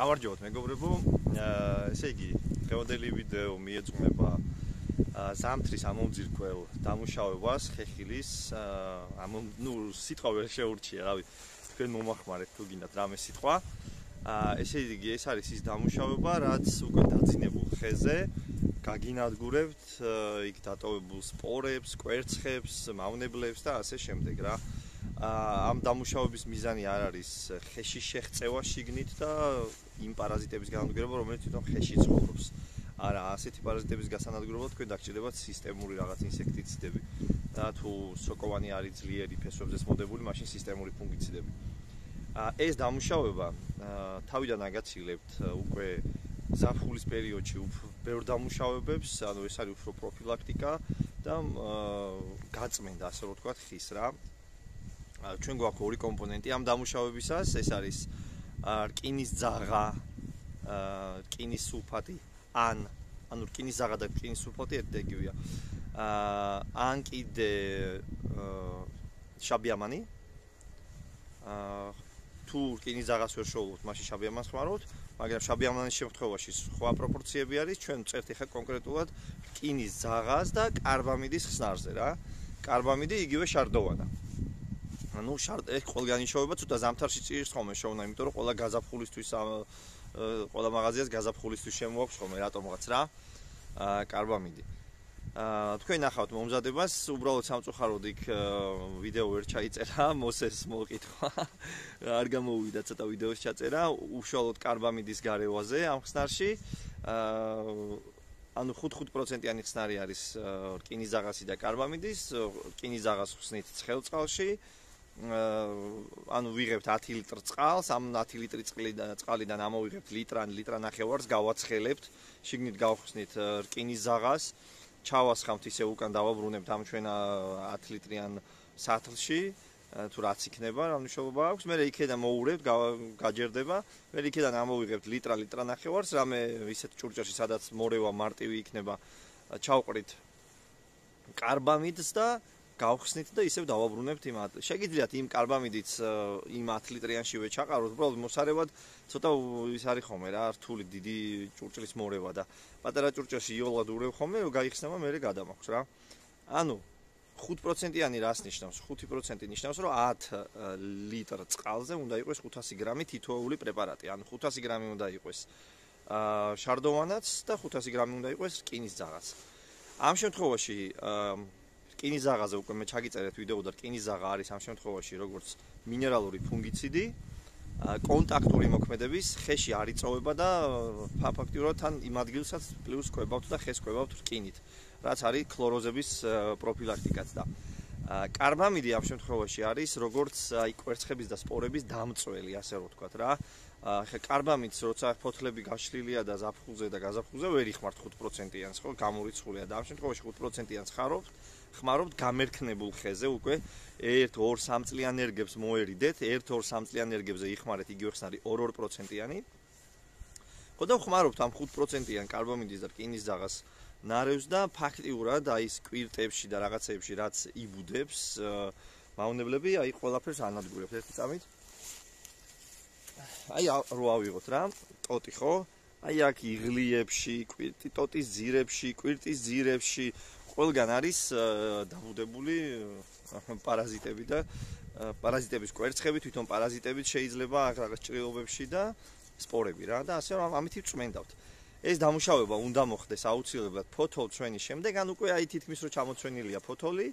გამარჯობათ მეგობრებო. ესე იგი, დღევანდელი ვიდეო მიეძღვნება ზამთრის ამომძირკვალ დამუშავებას ხეხილის ამ ნუ სიტყვა ვერ შეურჩია, რავი. თქვენ მომახმარეთ თუ გინდათ რამე სიტყვა. ესე იგი, ეს არის ის დამუშავება, რაც უკვე დაძინებულ ხეზე გაგინადგურებთ იქ დატოვებულ სპორებს, კვერცხებს, მავნებლებს და ასე შემდეგ რა. ამ დამუშავების მიზანი არ არის ხეში შეღწევა შიგნით და იმ პარაზიტების განადგურება, რომელიც თვითონ ხეში ცხოვრობს. არა, ასეთი პარაზიტების გასანადგურებლად თქვენ დაგჭირდებათ სისტემური რაღაც ინსექტიციდები. და თუ სოკოვანი არის ძლიერი ფესვებზეც მოდებული, მაშინ სისტემური ფუნგიციდები. ეს დამუშავება თავიდან აგაცილებთ უკვე ზაფხულის პერიოდში ბევრ დამუშავებებს, ანუ ეს არის უფრო პროფილაქტიკა და გაწმენდა, ასე რომ ვთქვათ, ხის რა. ჩვენ გვაქვს ორი კომპონენტი ამ დამუშავებისას, ეს არის რკინის ძაღა, რკინის სულფატი, ან ანუ რკინის ძაღა და რკინის სულფატი ერთგივია. აა ან კიდე შაბიამანი. აა თუ რკინის ძაღას ვერ შოულობთ, მაშინ შაბიამანს ხმარობთ, მაგრამ შაბიამანის შემთხვევაში სხვა პროპორციები არის, ჩვენ წერთ ახლა კონკრეტულად რკინის ძაღას და კარბამიდის ხსნარზე რა. კარბამიდი იგივე შარდოვანა. ანუ შარტ ეს ყველგან იშოვება ცოტა ზამთარში ჭირს ხოლმე შოვნა იმიტომ რომ ყველა გაზაფხულისთვის ყველა მაღაზიას გაზაფხულისთვის შემოაქვს ხოლმე რატომღაც რა? აა კარბამიდი. აა თქვენ ნახავთ მომზადებას უბრალოდ სამწუხაროდ იქ ვიდეო ვერ ჩაიწერა მოსეს მოკითხვა არ გამოუვიდა ცოტა ვიდეოს ჩაწერა უშუალოდ კარბამიდის გარევაზე ამ ხსნარში. აა ანუ 5-5%-იანი ხსნარი არის რკინის ზაღასი და კარბამიდის რკინის ზაღას ხსნით ცხელწყალში ანუ ვიღებთ 10 ლიტრ წყალს, ამ 10 ლიტრი წყლიდან წყალიდან ამოვიღებთ ლიტრან, ლიტრან ახევარს, გავაცხელებთ, შიგნით გავხსნით რკინის ზაღას, ჩავასხამთ ისე უკან დავაბრუნებთ ამ ჩვენ 10 ლიტრიან სათლში, თუ რაც იქნება, რა მნიშვნელობა აქვს, მე იქიდან მოურევთ, გაჯერდება, მე იქიდან ამოვიღებთ ლიტრა, ლიტრან ახევარს, რამე ისეთ ჭურჭელში, სადაც მორევა მარტივი იქნება, ჩავყრით კარბამიდს და გავხსნით და ისევ დავაბრუნებთ იმ შეგიძლიათ იმ კარბამიდიც იმ 10 ლიტრიანშივე ჩაყაროთ უბრალოდ მოსარევად ცოტა ის არის ხომე რა რთული დიდი ჭურჭლის მორევა და პატარა ჭურჭელში იოლად ურევ რომ გაიხსნება მე გადამაქვს რა. ანუ 5%-იანი რას ნიშნავს? 5% ნიშნავს რომ 10 ლიტრ წყალზე უნდა იყოს 500 გრამი თითოეული პრეპარატი. ანუ 500 გრამი უნდა იყოს აა შარდოვანაც და 500 გრამი უნდა იყოს რკინის ძაღაც. ამ შემთხვევაში აა რკინის ზაღაზე უკვე მე ჩაგიწერეთ ვიდეო და რკინის ზაღა არის ამ შემთხვევაში როგორც მინერალური ფუნგიციდი კონტაქტური მოქმედების ხეში არ იწოვება და ფაქტიურად თან იმ ადგილსაც პლუს ყვებავთ და ხეს ყვებავთ რკინით რაც არის ქლოროზების პროფილაქტიკაც და კარბამიდი ამ შემთხვევაში არის როგორც აი კვერცხების და სპორების დამწველი ასე რომ ვთქვათ რა. ხე კარბამიდს როცა ფოთლები გაშლილია და ზაფხულზე და გაზაფხულზე ვერ იხმართ 5%-იანს ხო? გამორიცხულია და ამ შემთხვევაში 5%-იანს ხარობთ ხმარობთ გამერქნებულ ხეზე უკვე 1-2-3 წლიან ერგებს მოერიდეთ 1-2-3 წლიან ერგებზე იხმარეთ იგივე ხსნარი 2-2%-იანი ხო და ხმარობთ ამ 5%-იან კარბომიდის და რკინის ზაღას ნარევს და ფაქტიურად აი ეს კვირტებში და რაღაცეებში რაც იბუდებს მავნებლები აი ყველაფერს ანადგურებს ერთი წამით. აი რო ავიღოთ რა ტოტი ხო? აი აქ იღლიებში კვირტი ტოტის ძირებში კვირტის ძირებში ყველგან არის დაბუდებული პარაზიტები და პარაზიტების კვერცხები თვითონ პარაზიტები შეიძლება რაღაც ჭრილობებში და სპორები რა და ასე რომ ამით წმენდავთ ეს დამუშავება უნდა მოხდეს აუცილებლად ფოთოლ ჩვენის შემდეგ ან უკვე აი თითქმის რომ ჩამოცვენილია ფოთოლი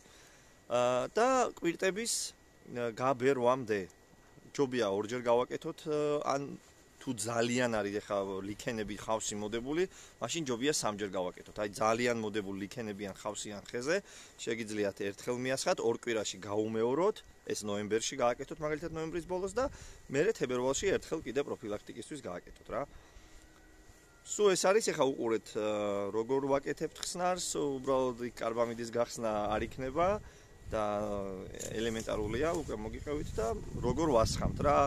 და კვირტების გაბერვამდე ჯობია ორჯერ გავაკეთოთ ან თუ ძალიან არის ახლა ლიქენები ხავსი მოდებული, მაშინ ჯობია სამჯერ გავაკეთოთ. აი ძალიან მოდებული ლიქენებიან ხავსიან ხეზე, შეგიძლიათ ერთხელ მიასხათ, ორ კვირაში გაუმეოროთ, ეს ნოემბერში გააკეთოთ, მაგალითად ნოემბრის ბოლოს და მერე თებერვალში ერთხელ კიდე პროფილაქტიკისთვის გააკეთოთ რა. სუ ეს არის ახლა უყურეთ როგორ ვაკეთებთ ხსნარს, უბრალოდ კარბამიდის გახსნა არ იქნება. და ელემენტარულია უკვე მოგიყევით და როგორ ვასხამთ რა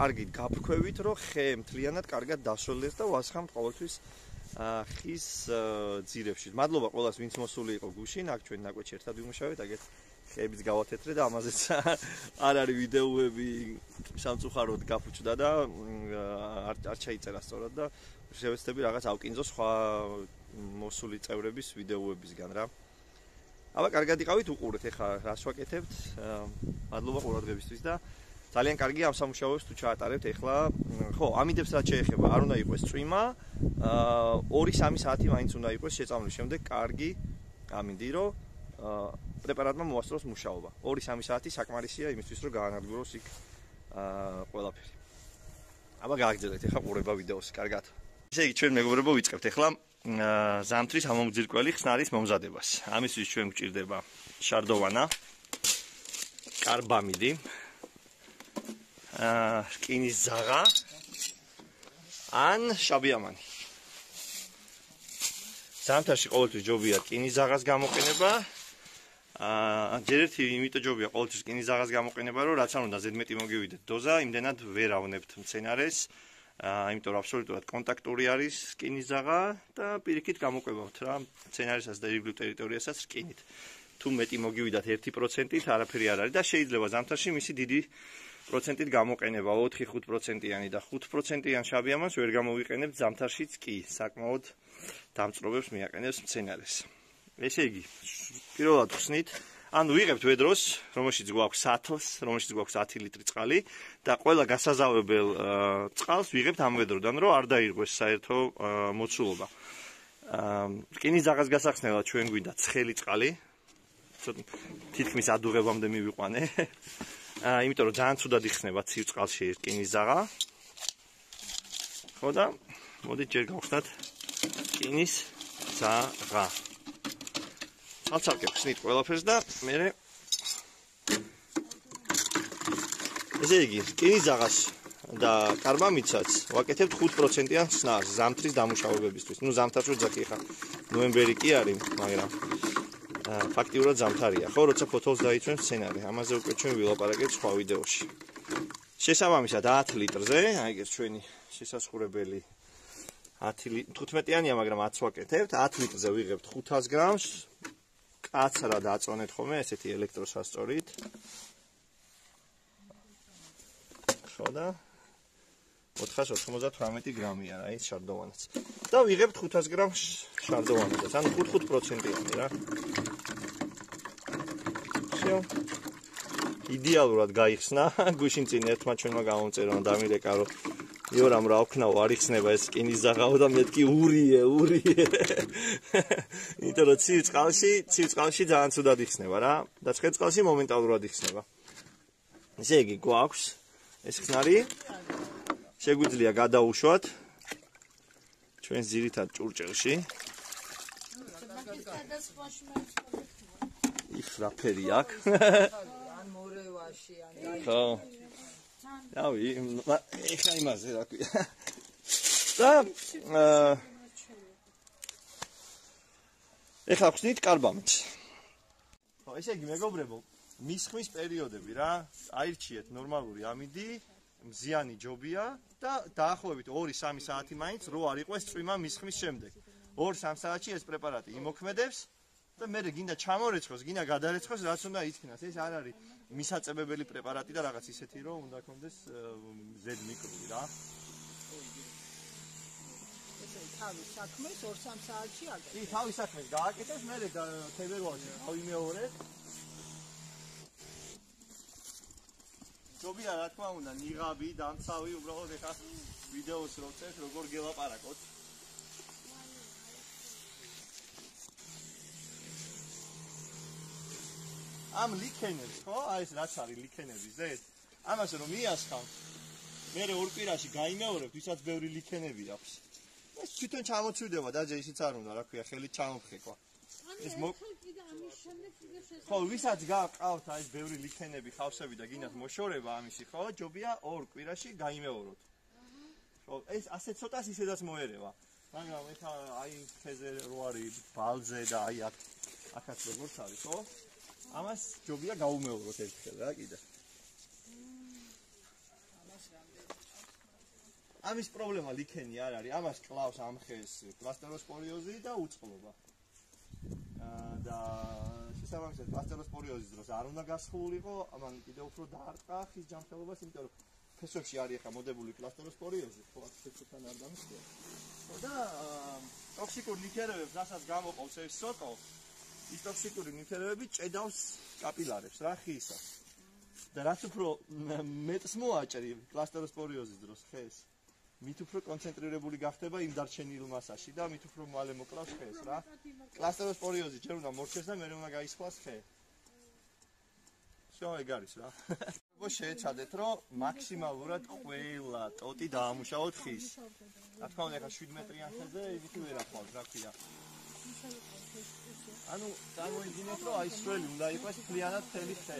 კარგით გაფრქვევით, რომ ხე მთლიანად კარგად დასრულდეს და ვასხამთ ყოველთვის ხის ძირებში. მადლობა ყველას, ვინც მოსული იყო გუშინ, აქ ჩვენ ნაკვეთში ერთად ვიმუშავეთ, აგეთ ხეებიც გავათეთრე და ამაზეც არ არის ვიდეოები სამწუხაროდ გაფუჭდა და არ არ ჩაიწერა სწორად და შევეცდები რაღაც ავკინძო სხვა მოსული წევრების ვიდეოებისგან რა. აბა კარგად იყავით უყურეთ ეხლა რას ვაკეთებთ. მადლობა ყურადღებისთვის და ძალიან კარგი ამ სამუშაოებს თუ ჩაატარებთ ეხლა. ხო, ამიდებს რაც შეეხება, არ უნდა იყოს წვიმა. აა 2-3 საათი მაინც უნდა იყოს შეწამვლის შემდეგ კარგი ამინდი რომ პრეპარატმა მოასწროს მუშაობა. 2-3 საათი საკმარისია იმისთვის, რომ გაანადგუროს იქ აა ყველაფერი. აბა გააგრძელეთ ახლა ყურება ვიდეოს, კარგად. ესე იგი ჩვენ მეგობრებო ვიწყებთ ახლა ზამთრის ამომგზირკველი ხსნარის მომზადებას. ამისთვის ჩვენ გვჭირდება შარდოვანა, კარბამიდი, აა რკინის ზაღა ან შაბიამანი. ზამთარში ყოველთვის ჯობია რკინის ზაღას გამოყენება. აა ჯერ ერთი იმიტომ ჯობია ყოველთვის რკინის ზაღას გამოყენება, რომ რაც არ უნდა ზედმეტი მოგივიდეთ დოზა, იმდენად ვერ ავნებთ მცენარეს. აა იმიტომ რომ აბსოლუტურად კონტაქტური არის რკინის ზაღა და პირიქით გამოყვებავთ რა მცენარესაც და ირგვლივ ტერიტორიასაც რკინით. თუ მეტი მოგივიდათ 1%-ით, არაფერი არ არის და შეიძლება ზამთარში მისი დიდი პროცენტით გამოყენება 4-5%-იანი და 5%-იან შაბიამას ვერ გამოვიყენებთ ზამთარშიც კი, საკმაოდ დამწრობებს მიაყენებს მცენარეს. ესე იგი, პირველად ხსნით, ანუ ვიღებთ ვედროს, რომელშიც გვაქვს 100-ს, რომელშიც გვაქვს 10 ლიტრი წყალი და ყველა გასაზავებელ წყალს ვიღებთ ამ ვედროდან, რომ არ დაირღვეს საერთო მოცულობა. აა რკინის ზაღას გასახსნელად ჩვენ გვინდა ცხელი წყალი. თითქმის ადუღებამდე მივიყვანე. იმიტომ რომ ძალიან ცუდად იხსნება ცივ წყალში რკინის ზაღა. ხო და მოდით ჯერ გავხსნათ რკინის ზაღა. აცალკებ ხსნით ყველაფერს და მე ესე იგი რკინის ზაღას და კარბამიცაც ვაკეთებთ 5%-იან ხსნას ზამთრის დამუშავებებისთვის. ნუ ზამთარში ძაკი ხა ნოემბერი კი არის, მაგრამ ფაქტიურად ზამთარია, ხო, როცა ფოთოლს დაიწვენ სცენარი. ამაზე უკვე ჩვენ ვილაპარაკეთ სხვა ვიდეოში. შესაბამისად 10 ლიტრზე, აი ეს ჩვენი შესაცხურებელი 10 ლიტრი 15-იანია, მაგრამ 10 ვაკეთებთ. 10 litrზე ვიღებთ 500 გრამს. კაცრა დაწონეთ ხოლმე ესეთი ელექტროსასწორით. ხო და 498 გრამია რა ის შარდოვანაც. და ვიღებთ 500 გრამს შარდოვანაც, ანუ 5-5%-იანი რა. ისევ იდეალურად გაიხსნა გუშინ წინ ერთმა ჩვენმა გამომწერმა დამირეკა რომ იორამ რა ვქნაო არ იხსნება ეს კინის ზაღაო და მეთქი ურიე ურიე იმიტომ რომ ცივ წყალში ცივ წყალში ძალიან ცუდად იხსნება რა და ცხელ წყალში მომენტალურად იხსნება ესე იგი გვაქვს ეს ხნარი შეგვიძლია გადაუშვათ ჩვენს ძირითად ჭურჭელში და სხვა რაფერი აქვს? ან მორევაში ან ხო. დავი, ეხა იმაზე რა ქვია. და აა ეხა ხსნით კარბამით. ხო, ესე იგი მეგობრებო, მისხმის პერიოდები რა, აირჩიეთ ნორმალური ამინდი, მზიანი ჯობია და დაახლოებით 2-3 საათი მაინც რო არ იყოს წვიმა მისხმის შემდეგ. 2-3 საათში ეს პრეპარატი იმოქმედებს და მე გინდა ჩამორეცხოს, გინდა გადარეცხოს, რაც უნდა ითქნას. ეს არ არის მისაწებებელი პრეპარატი და რაღაც ისეთი, რომ უნდა კონდეს ზედ მიკრობი რა. ესე თავი საქმეს 2-3 საათში აკეთებ. კი, თავი საქმეს გააკეთებს, მე თებერვალში გავიმეორებ. ჯობია რა თქმა უნდა ნიღაბი, დამცავი, უბრალოდ ეხა ვიდეოს რო წეს, როგორ გელაპარაკოთ. ამ ლიქენებს, ხო? აი ეს რაც არის ლიქენები, ზედ. ამას რომ მიასხავ. მე ორ პირაში გაიმეორებ, ვისაც ბევრი ლიქენები აქვს. ეს თვითონ ჩამოცვიდება და ჯერ ისიც არ უნდა, რა ქვია, ხელით ჩამოფხეკვა. ეს მო ხო, ვისაც გაყავთ აი ეს ბევრი ლიქენები, ხავსები და გინდათ მოშორება ამისი, ხო? ჯობია ორ კვირაში გაიმეოროთ. ხო, ეს ასე ცოტას ისედაც მოერევა. მაგრამ ეხა აი ხეზე რო არის ბალზე და აი აქ აქაც როგორც არის, ხო? ამას ჯობია გაუმეოროთ ერთხელ რა კიდე. ამის პრობლემა ლიქენი არ არის. ამას კლავს ამ ხეს პლასტეროსპორიოზი და უწყლობა. და შესაბამისად პასტეროსპორიოზის დროს არ უნდა გასხულიყო, ამან კიდევ უფრო დაარტყა ხის ჯანმრთელობას, იმიტომ რომ ფესვებში არის ახლა მოდებული პასტეროსპორიოზი, ხო აქ ფესვთან არ დამისხია. ხო და ტოქსიკურ ნივთიერებებს, რასაც გამოყავს ეს სოკო, ის ტოქსიკური ნივთიერებები ჭედავს კაპილარებს რა ხისას. და რაც უფრო მეტს მოაჭრი კლასტეროსპორიოზის დროს ხეს, მით უფრო კონცენტრირებული გახდება იმ დარჩენილ მასაში და მით უფრო მალე მოკლავს ხეს რა. კლასტეროსპორიოზი ჯერ უნდა მორჩეს და მერე უნდა გაისხლას ხე. შო ეგ არის რა. როგორ შეეცადეთ, რომ მაქსიმალურად ყველა ტოტი დაამუშავოთ ხის. რა თქმა უნდა, ხა 7 მეტრიან ხეზე ისეთი ვერ ახლავს, რა ქვია. ანუ წარმოიდგინეთ, რომ აი სველი უნდა იყოს მთლიანად თელი ხე.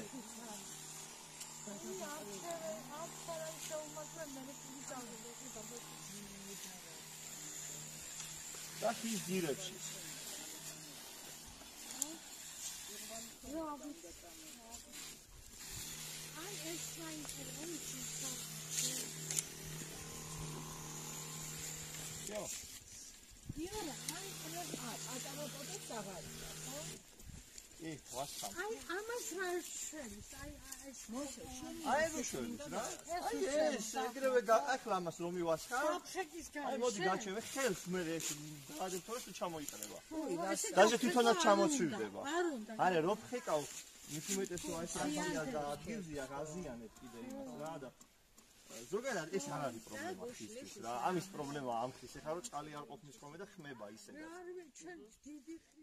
და ხის ძირებში. აი ეს საინტერესო ის ხო. დიანა, აი ყველა ა პატარა პოტოც აღარია, ხო? კი, ვასხამ. აი ამას რა შევს? აი ეს მოსე, შენი აი ეს უშველის რა. აი ეს ეგრევე გააკლა ამას რომ მივასხა. აფხეთის გარე. აი მოდი გაჩვენე ხელს მე ეს დაადებ თორე თუ ჩამოიყრება. რას დაჟე თვითონაც უნდა. არა რო ფხეკავ მით უმეტესო აი საგია და ადგილზია გაზიანებ კიდე იმას რა და ზოგადად ეს არ არის პრობლემა ხისთვის რა. ამის პრობლემა ამ ხის ეხლა რომ წყალი არ ყოფნის ხოლმე და ხმება ისე. არ ვიცი ჩვენ დიდი ხისა